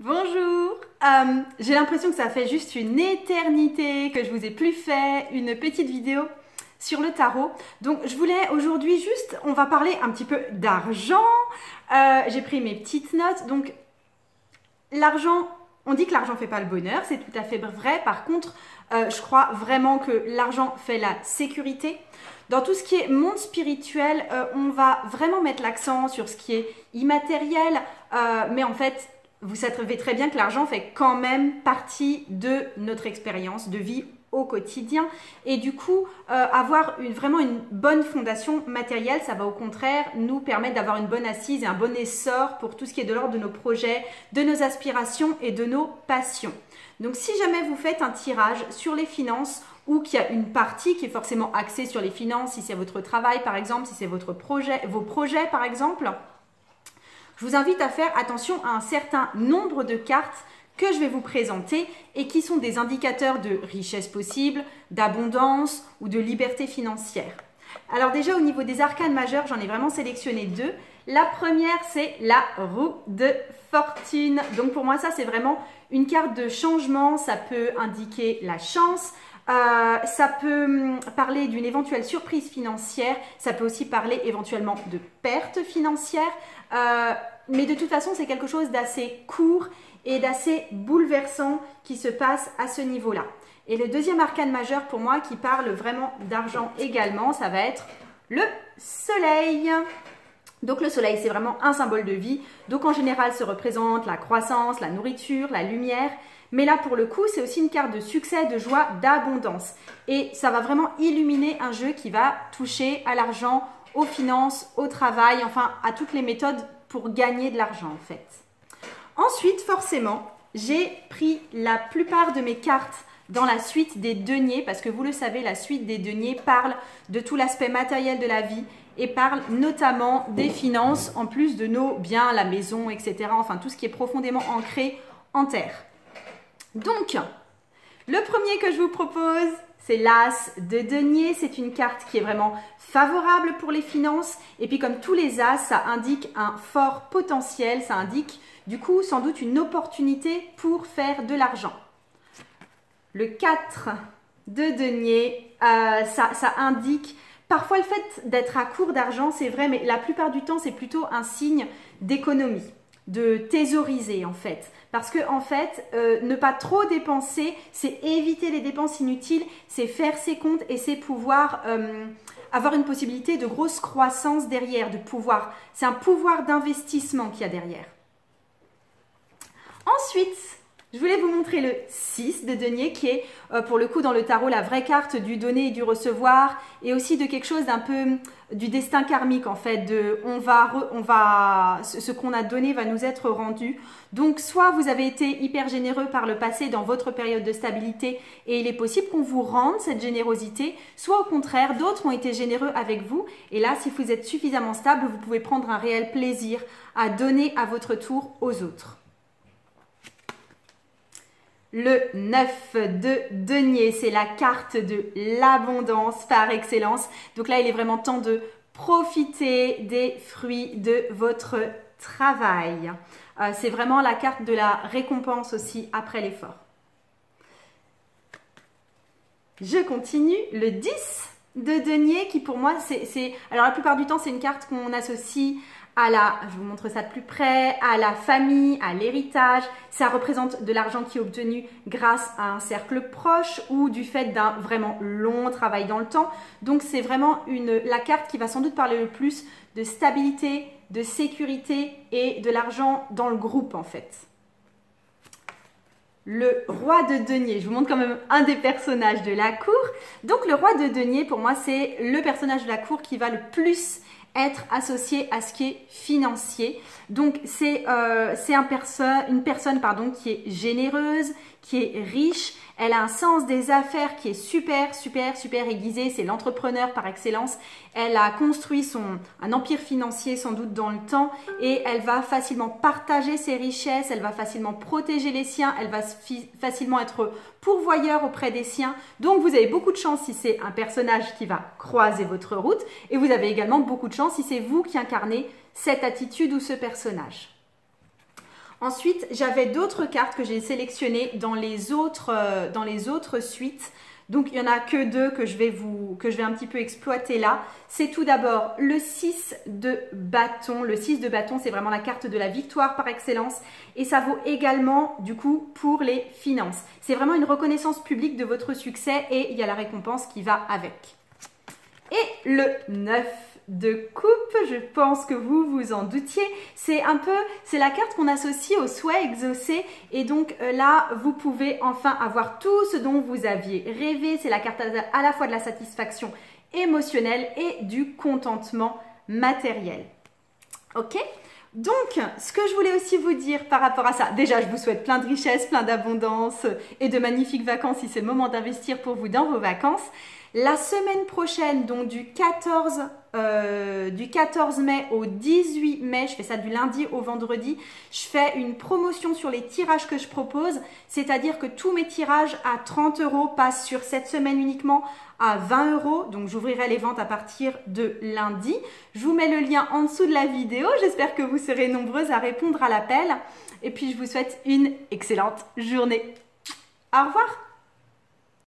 Bonjour euh, J'ai l'impression que ça fait juste une éternité que je vous ai plus fait une petite vidéo sur le tarot. Donc je voulais aujourd'hui juste, on va parler un petit peu d'argent. Euh, j'ai pris mes petites notes. Donc l'argent, on dit que l'argent fait pas le bonheur, c'est tout à fait vrai. Par contre, euh, je crois vraiment que l'argent fait la sécurité. Dans tout ce qui est monde spirituel, on va vraiment mettre l'accent sur ce qui est immatériel, mais en fait, vous savez très bien que l'argent fait quand même partie de notre expérience de vie au quotidien. Et du coup, euh, avoir une, vraiment une bonne fondation matérielle, ça va au contraire nous permettre d'avoir une bonne assise et un bon essor pour tout ce qui est de l'ordre de nos projets, de nos aspirations et de nos passions. Donc si jamais vous faites un tirage sur les finances ou qu'il y a une partie qui est forcément axée sur les finances, si c'est votre travail par exemple, si c'est votre projet, vos projets par exemple, je vous invite à faire attention à un certain nombre de cartes que je vais vous présenter et qui sont des indicateurs de richesse possible, d'abondance ou de liberté financière. Alors déjà au niveau des arcanes majeures, j'en ai vraiment sélectionné deux. La première, c'est la roue de fortune. Donc pour moi, ça, c'est vraiment une carte de changement. Ça peut indiquer la chance. Euh, ça peut hum, parler d'une éventuelle surprise financière. Ça peut aussi parler éventuellement de perte financière. Euh, mais de toute façon, c'est quelque chose d'assez court et d'assez bouleversant qui se passe à ce niveau-là. Et le deuxième arcane majeur pour moi qui parle vraiment d'argent également, ça va être le soleil. Donc le soleil, c'est vraiment un symbole de vie. Donc en général, se représente la croissance, la nourriture, la lumière. Mais là, pour le coup, c'est aussi une carte de succès, de joie, d'abondance. Et ça va vraiment illuminer un jeu qui va toucher à l'argent, aux finances, au travail, enfin à toutes les méthodes pour gagner de l'argent en fait. Ensuite, forcément, j'ai pris la plupart de mes cartes dans la suite des deniers, parce que vous le savez, la suite des deniers parle de tout l'aspect matériel de la vie et parle notamment des finances, en plus de nos biens, la maison, etc. Enfin, tout ce qui est profondément ancré en terre. Donc, le premier que je vous propose, c'est l'As de denier. C'est une carte qui est vraiment favorable pour les finances. Et puis comme tous les As, ça indique un fort potentiel. Ça indique du coup sans doute une opportunité pour faire de l'argent. Le 4 de denier, euh, ça, ça indique parfois le fait d'être à court d'argent, c'est vrai, mais la plupart du temps, c'est plutôt un signe d'économie de thésauriser en fait. Parce que en fait, euh, ne pas trop dépenser, c'est éviter les dépenses inutiles, c'est faire ses comptes et c'est pouvoir euh, avoir une possibilité de grosse croissance derrière, de pouvoir. C'est un pouvoir d'investissement qu'il y a derrière. Ensuite, je voulais vous montrer le 6 de denier qui est euh, pour le coup dans le tarot la vraie carte du donner et du recevoir et aussi de quelque chose d'un peu du destin karmique en fait de on va on va ce qu'on a donné va nous être rendu. Donc soit vous avez été hyper généreux par le passé dans votre période de stabilité et il est possible qu'on vous rende cette générosité, soit au contraire d'autres ont été généreux avec vous et là si vous êtes suffisamment stable, vous pouvez prendre un réel plaisir à donner à votre tour aux autres. Le 9 de denier, c'est la carte de l'abondance par excellence. Donc là, il est vraiment temps de profiter des fruits de votre travail. Euh, c'est vraiment la carte de la récompense aussi après l'effort. Je continue. Le 10 de denier qui pour moi, c'est... Alors la plupart du temps, c'est une carte qu'on associe à la, je vous montre ça de plus près, à la famille, à l'héritage. Ça représente de l'argent qui est obtenu grâce à un cercle proche ou du fait d'un vraiment long travail dans le temps. Donc c'est vraiment la carte qui va sans doute parler le plus de stabilité, de sécurité et de l'argent dans le groupe en fait. Le roi de denier, je vous montre quand même un des personnages de la cour. Donc le roi de denier, pour moi, c'est le personnage de la cour qui va le plus être associé à ce qui est financier. Donc c'est euh, un une personne pardon, qui est généreuse, qui est riche, elle a un sens des affaires qui est super, super, super aiguisé. C'est l'entrepreneur par excellence. Elle a construit son, un empire financier sans doute dans le temps et elle va facilement partager ses richesses, elle va facilement protéger les siens, elle va facilement être pourvoyeur auprès des siens. Donc vous avez beaucoup de chance si c'est un personnage qui va croiser votre route et vous avez également beaucoup de chance si c'est vous qui incarnez cette attitude ou ce personnage. Ensuite, j'avais d'autres cartes que j'ai sélectionnées dans les autres, euh, suites. Donc il n'y en a que deux que je vais vous que je vais un petit peu exploiter là. C'est tout d'abord le 6 de bâton. Le 6 de bâton, c'est vraiment la carte de la victoire par excellence et ça vaut également du coup pour les finances. C'est vraiment une reconnaissance publique de votre succès et il y a la récompense qui va avec. Et le 9 de coupe, je pense que vous vous en doutiez. C'est un peu, c'est la carte qu'on associe au souhait exaucé et donc euh, là, vous pouvez enfin avoir tout ce dont vous aviez rêvé. C'est la carte à la fois de la satisfaction émotionnelle et du contentement matériel. Ok? Donc, ce que je voulais aussi vous dire par rapport à ça, déjà, je vous souhaite plein de richesses, plein d'abondance et de magnifiques vacances si c'est le moment d'investir pour vous dans vos vacances. La semaine prochaine, donc du 14, euh, du 14 mai au 18 mai, je fais ça du lundi au vendredi, je fais une promotion sur les tirages que je propose, c'est-à-dire que tous mes tirages à 30 euros passent sur cette semaine uniquement à 20 euros. Donc j'ouvrirai les ventes à partir de lundi. Je vous mets le lien en dessous de la vidéo. J'espère que vous serez nombreuses à répondre à l'appel. Et puis je vous souhaite une excellente journée. Au revoir